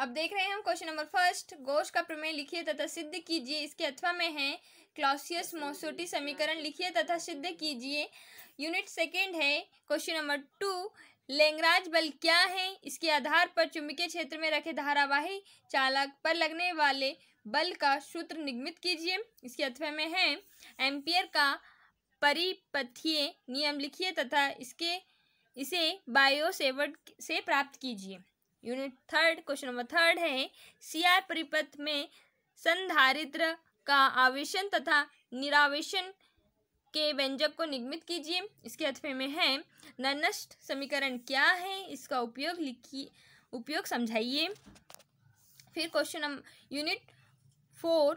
अब देख रहे हैं हम क्वेश्चन नंबर फ़र्स्ट, गोश का प्रमेय लिखिए तथा सिद्ध कीजिए। इसके अथवा में है, क्लॉसियस मोसोटी समीकरण लिखिए तथा सिद्ध कीजिए। यूनिट सेकेंड है, क्वेश्चन नंबर टू, लेंगराज बल क्या है? इसके आधार पर चुंबकीय क्षेत्र में रखे धारावाही चालक पर लगने वाले बल का सूत्र निगमित कीजिए। इसके अथवा में है, एम्पियर का परिपथीय नियम लिखिए तथा इसके, इसे बायोसेवर्ड से प्राप्त कीजिए। Unit third question number third है सीआर परिपथ में संधारित्र का आवेशन तथा निरावेशन के व्यंजक को निगमित कीजिए। इसके अथवे में है ननस्ट समीकरण क्या है, इसका उपयोग लिखिए, उपयोग समझाइए। फिर question number unit four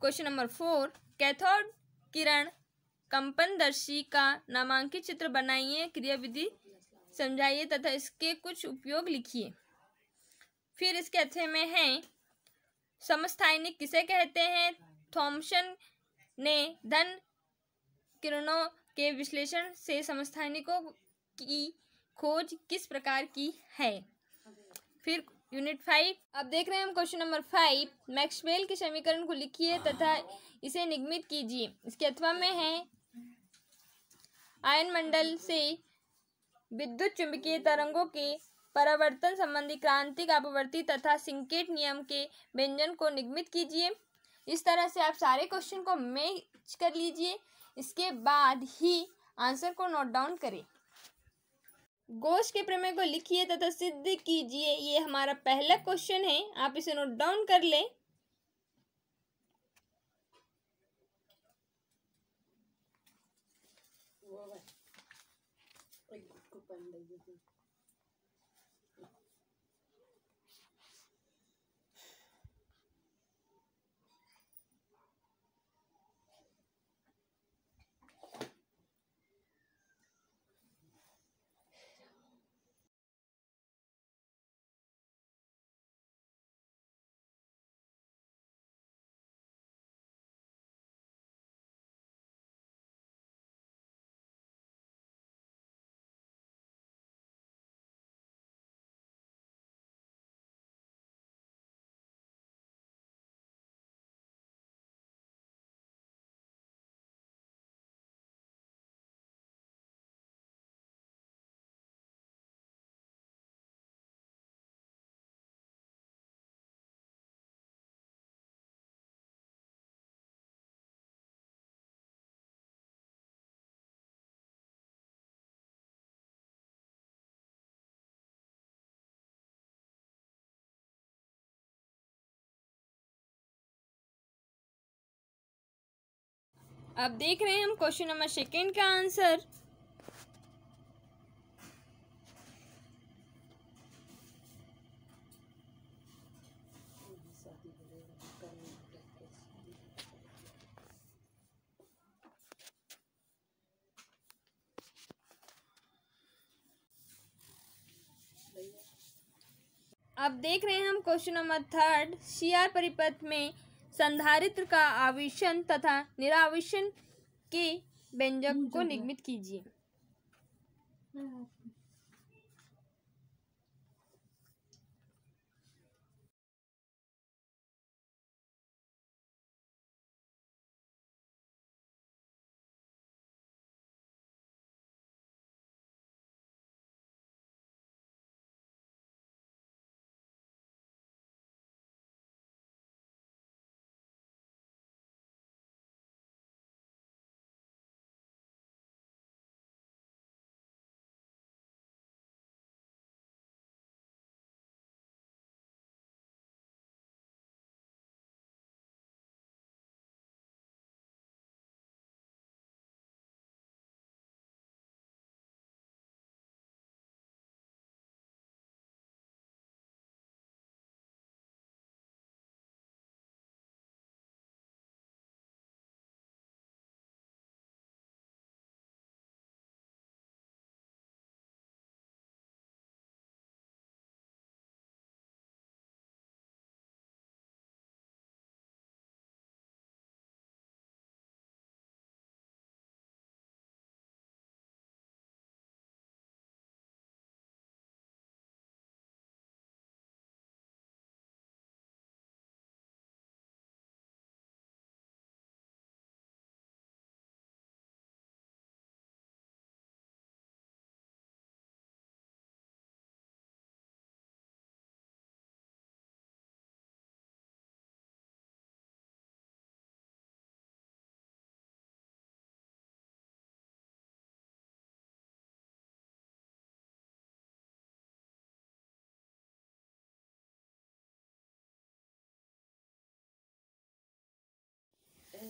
question number four cathode किरण कंपनदर्शी का नामांकित चित्र बनाइए, क्रियाविधि समझाइए तथा इसके कुछ उपयोग लिखिए। फिर इसके अच्छे में है। समस्थानिक किसे कहते हैं? थॉमसन ने धन किरणों के विश्लेषण से समस्थानिकों की खोज किस प्रकार की है? फिर यूनिट फाइव अब देख रहे हैं हम क्वेश्चन नंबर फाइव मैक्सवेल के समीकरण को लिखिए तथा इसे निगमित कीजिए। इसके अथवा में है। आयन मंडल से विद्युत चुंबकीय तरंगों के परावर्तन संबंधी क्रांतिक अपवर्ती तथा सिंकेट नियम के व्यंजन को निगमित कीजिए। इस तरह से आप सारे क्वेश्चन को मैच कर लीजिए। इसके बाद ही आंसर को नोट डाउन करें। गोश के प्रमेय को लिखिए तथा सिद्ध कीजिए। ये हमारा पहला क्वेश्चन है। आप इसे नोट डाउन कर लें। अब देख रहे हैं हम क्वेश्चन नंबर सेकेंड का आंसर। अब देख रहे हैं हम क्वेश्चन नंबर थर्ड सीआर परिपथ में संधारित्र का आवेशन तथा निरावेशन के व्यंजक को निगमित कीजिए।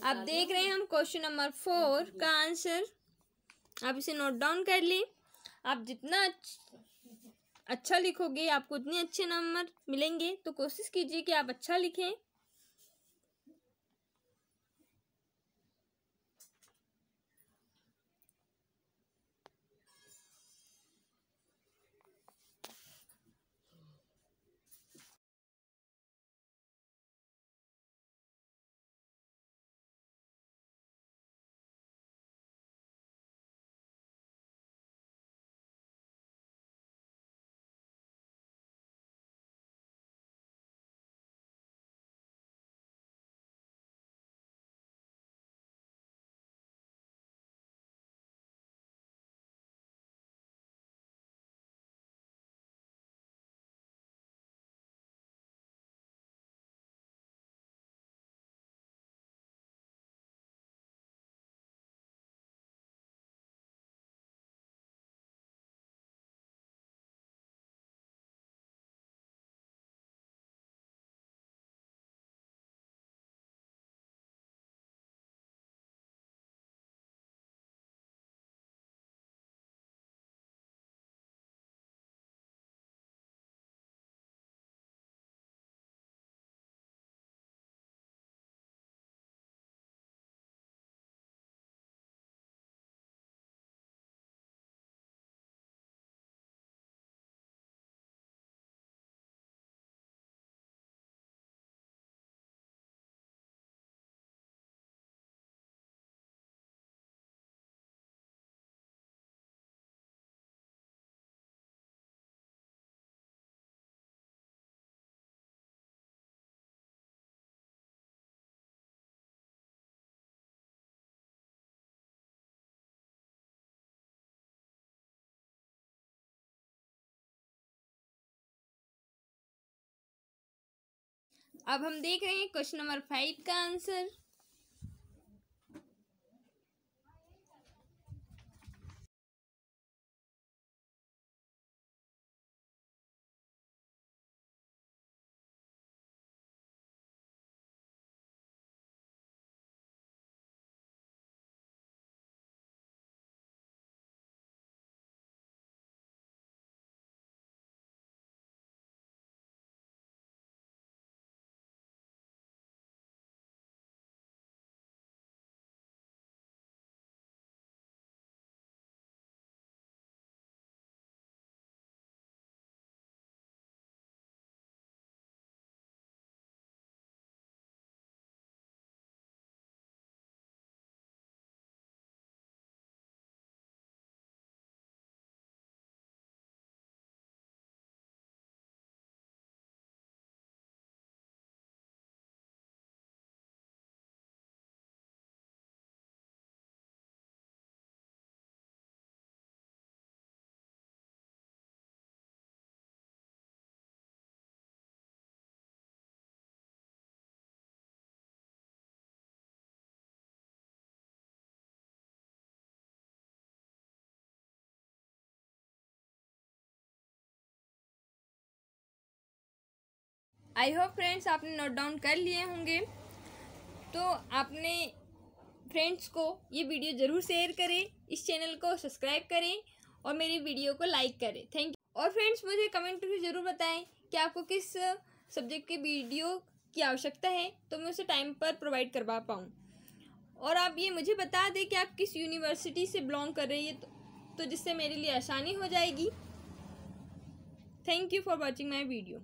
आप देख रहे हैं हम क्वेश्चन नंबर फोर का आंसर। आप इसे नोट डाउन कर लें। आप जितना अच्छा लिखोगे आपको उतने अच्छे नंबर मिलेंगे। तो कोशिश कीजिए कि आप अच्छा लिखें। अब हम देख रहे हैं क्वेश्चन नंबर फाइव का आंसर आई होप फ्रेंड्स आपने नोट डाउन कर लिए होंगे। तो आपने फ्रेंड्स को ये वीडियो ज़रूर शेयर करें इस चैनल को सब्सक्राइब करें और मेरी वीडियो को लाइक करें। थैंक यू और फ्रेंड्स मुझे कमेंट में ज़रूर बताएँ कि आपको किस सब्जेक्ट के वीडियो की आवश्यकता है तो मैं उसे टाइम पर प्रोवाइड करवा पाऊँ। और आप ये मुझे बता दें कि आप किस यूनिवर्सिटी से बिलोंग कर रही है तो, तो जिससे मेरे लिए आसानी हो जाएगी। Thank you for watching my video